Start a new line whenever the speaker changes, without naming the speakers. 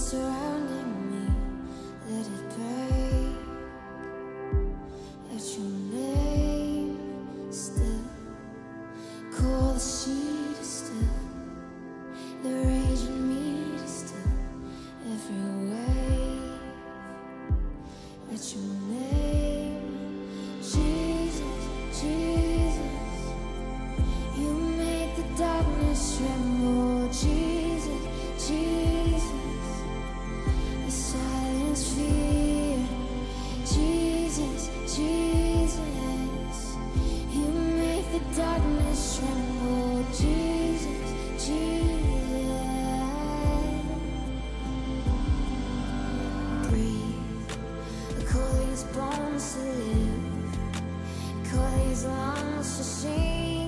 surround bones to live, these lungs to sing